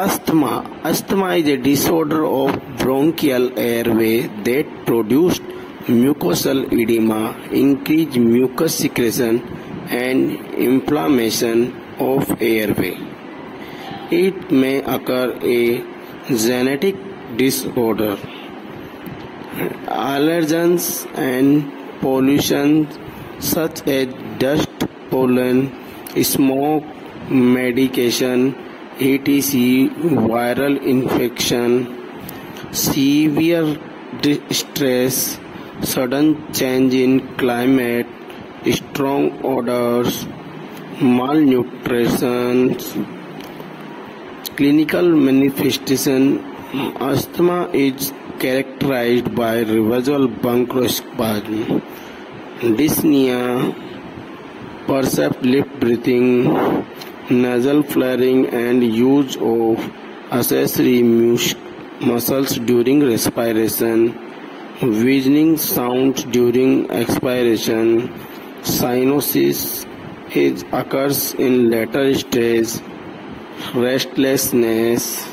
Asthma. Asthma is a disorder of bronchial airway that produces mucosal edema, increased mucus secretion, and inflammation of airway. It may occur a genetic disorder. Allergens and pollution such as dust, pollen, smoke, medication, A T C viral infection severe distress sudden change in climate strong odours malnutrition clinical manifestation asthma is characterize by reversible बंक्रोस्पाज dyspnoea percept lift breathing nasal flaring and use of accessory muscles during respiration, wheezing sound during expiration, cyanosis it occurs in later stage, restlessness,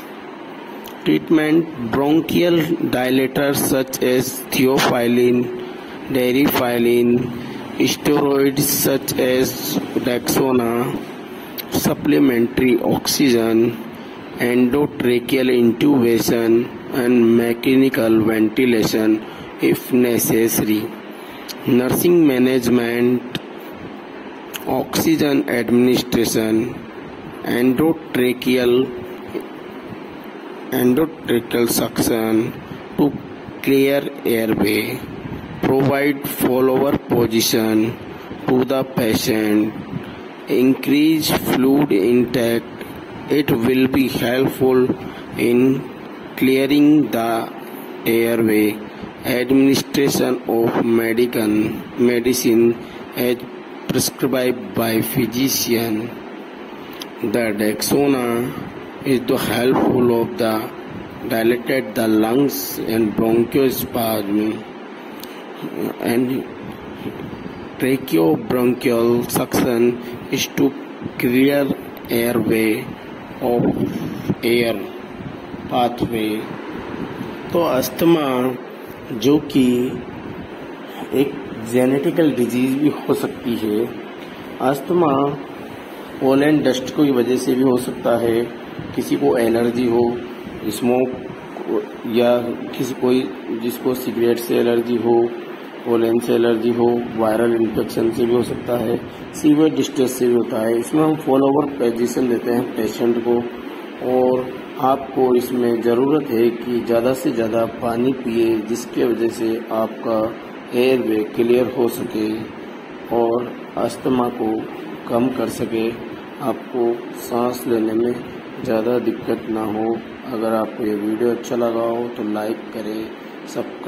treatment bronchial dilators such as theophylline, darbepoetin, steroids such as Rexona, supplementary oxygen, endotracheal intubation, and mechanical ventilation if necessary. Nursing management, oxygen administration, endotracheal endotracheal suction to clear airway, provide follower position to the patient increase fluid intake. It will be helpful in clearing the airway. Administration of medical medicine as prescribed by physician. The dexona is the helpful of the dilated the lungs and bronchospasm and tracheobronchial suction is to clear airway of air pathway. तो asthma, जो कि एक genetical disease भी हो सकती है। Asthma pollen dust की वजह से भी हो सकता है। किसी को एलर्जी हो, स्मोक या किसी कोई जिसको सिगरेट से एलर्जी हो पोलन से एलर्जी हो, वायरल इन्फेक्शन से भी हो सकता है, सीवियर डिस्ट्रेस से भी होता है। इसमें हम फॉलोवर पोजिशन देते हैं पेशेंट को और आपको इसमें ज़रूरत है कि ज़्यादा से ज़्यादा पानी पिए, जिसके वजह से आपका एयर वे क्लियर हो सके और अस्थमा को कम कर सके। आपको सांस लेने में ज़्यादा दिक्कत ना हो। अगर आपको ये वीडियो अच्छा लगा हो तो लाइक करें सब